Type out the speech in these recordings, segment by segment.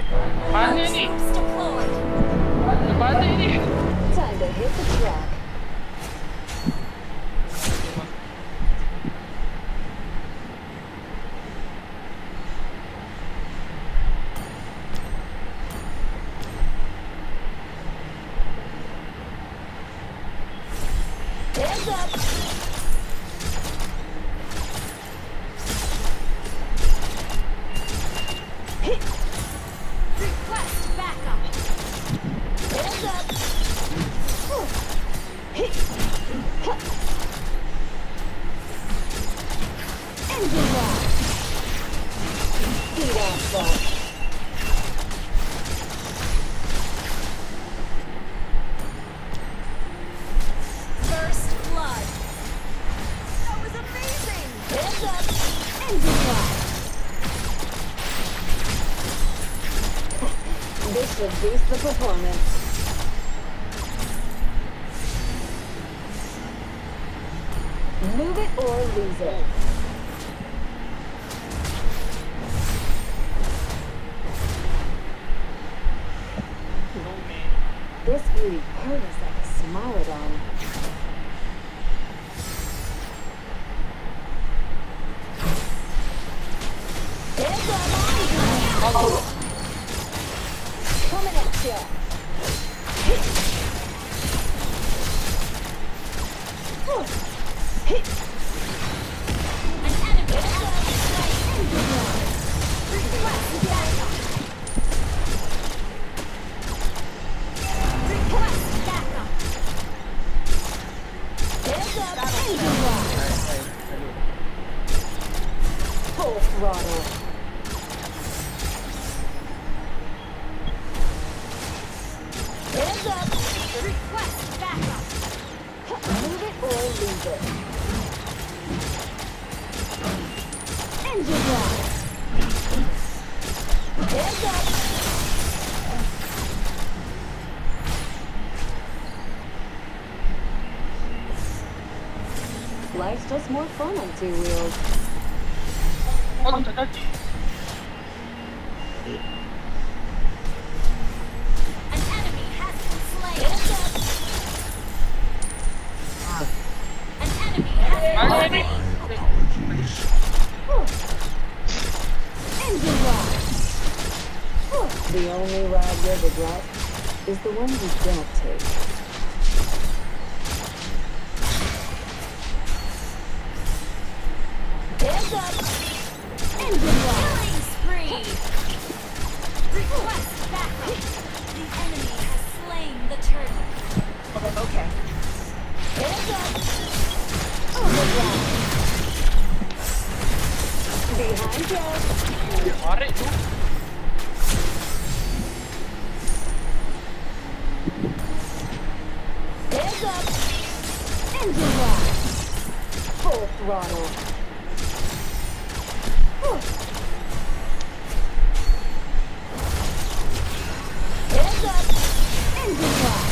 Time to hit the track. Move it or lose it. This beauty purrs like a smile smilodon. An Life's just more fun on two wheels. The only ride you ever got is the one you don't take. Throttle. Hands up! Engine lock!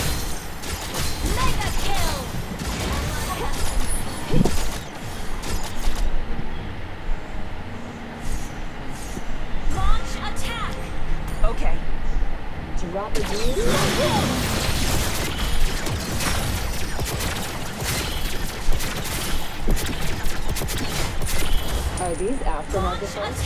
Mega kill! Launch attack! Okay. Drop it Are these aftermarket parts?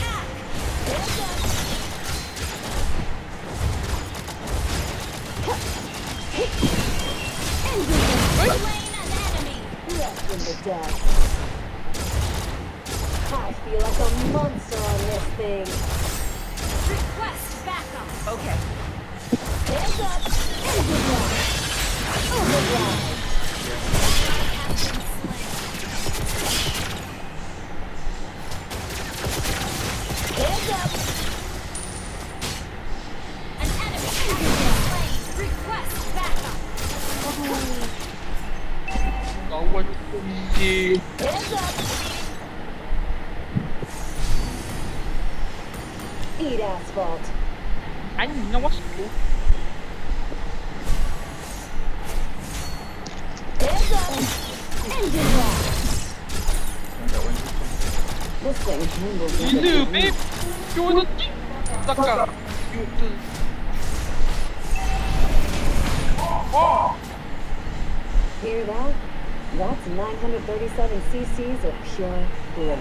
Left in the. I feel like a monster on this thing. Request backup. Okay. Hands up and good Inumi Unity Saka Oh! Hear that? That's 937 cc's of pure bliss.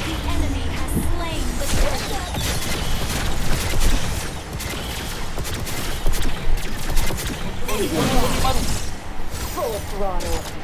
The enemy has slain the Toronto.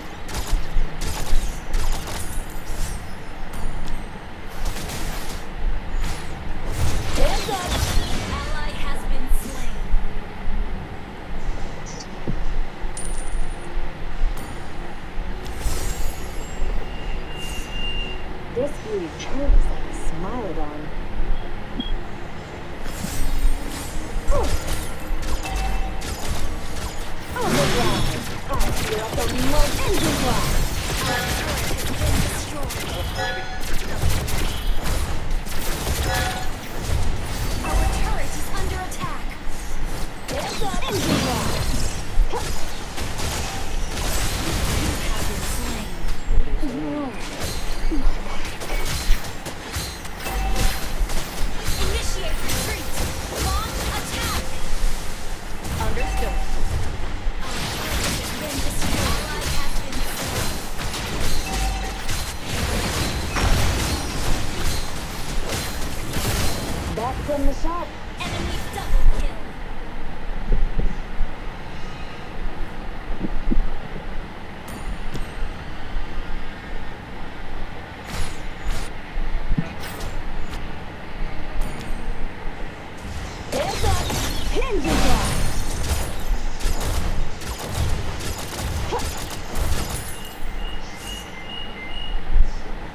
Multiple. Turret is being destroyed.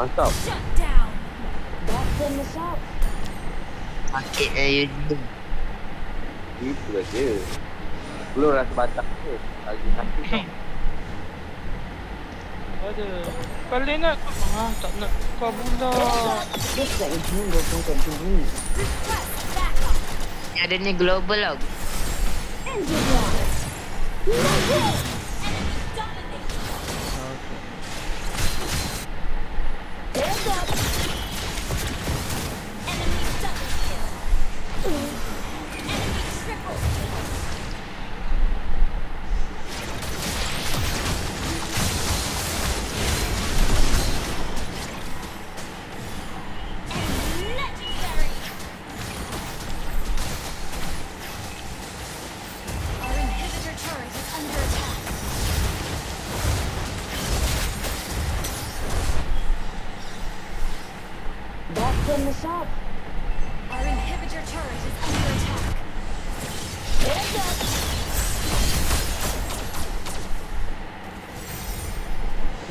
Mantap. Sakit eh you ni. Gitu lah dia. Belum rasa batak tu. Lagi sakit tau. Ada. Kalau nak. Ah, tak nak. Kau bunda. Ini ada ni global lah. The shop. Our inhibitor turret is under attack. Heads up.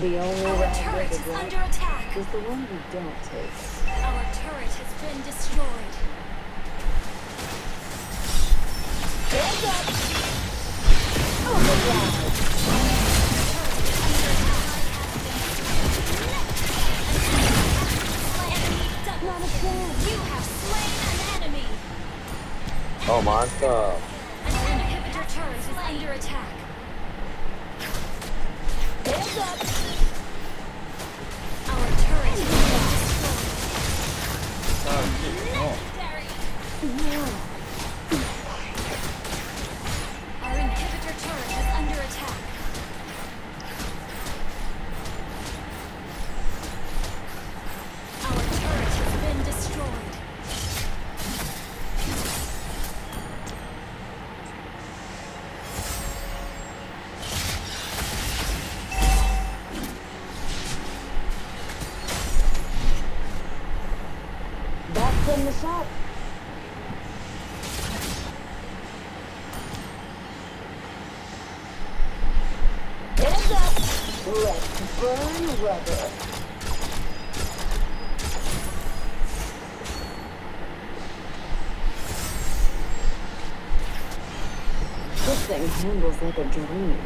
The only Our turret is under attack. is the one we don't take. Our turret has been destroyed. Heads up. Oh Overdrive. Oh, mantap. An inhibitor turret is under attack. Heads up. Our turret has been destroyed. Oh. Legendary. Our From the up. Let's burn rubber. This thing handles like a dream.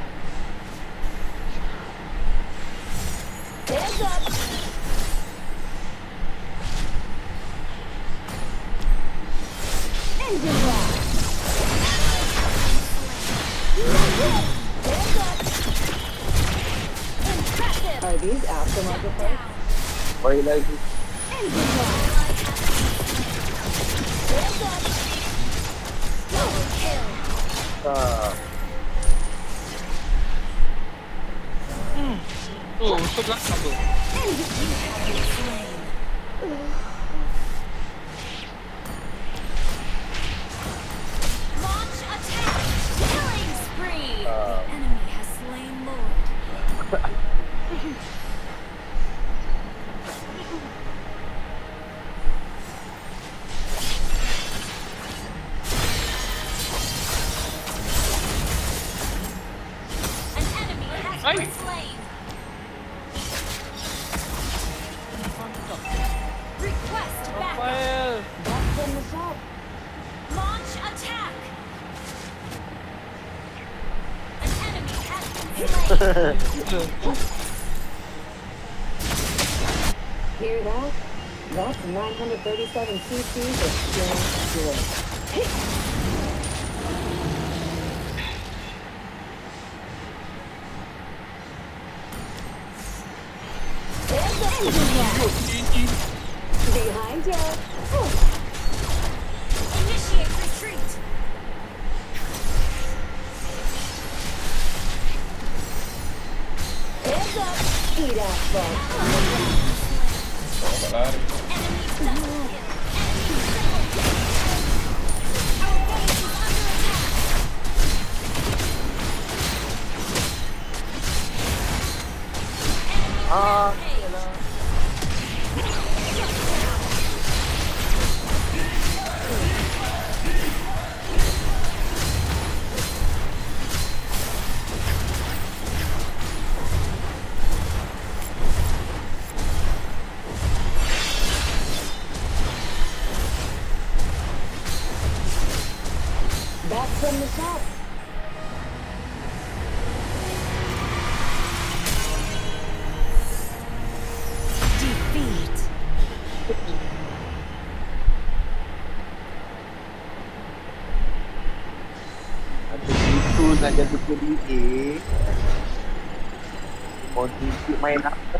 Ah, Tuh, sebelah satu. Launch Mantap. Request backup. Launch attack. An enemy has been. Hear that? That's 937 cc's of pure joy. There's the engine block. Ini. Behind you. Initiate retreat. Heads up. Eat asphalt. Lari. Enemy double kill. belajar buku di A Kau main apa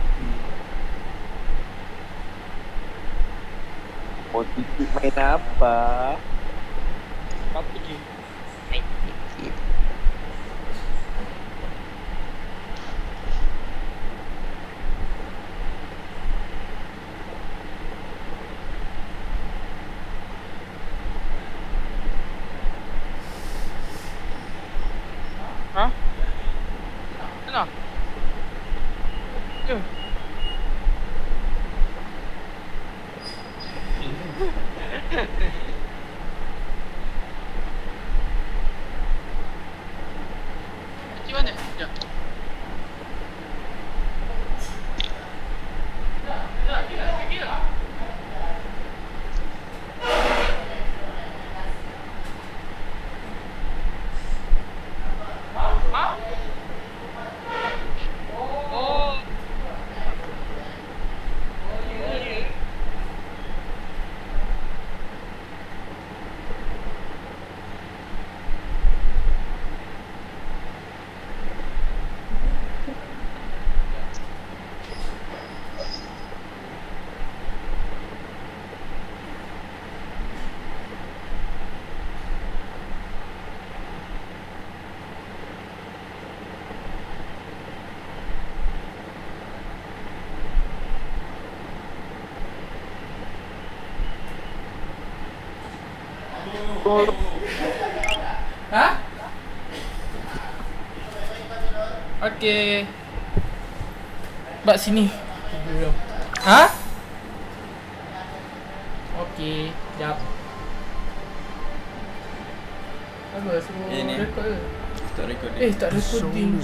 Kau main apa? Apa je Ha? Okey. Bak sini. Ha? Okey, jap. Apa Eh, ni. rekod ke? Tak rekod Eh, tak The soul recording.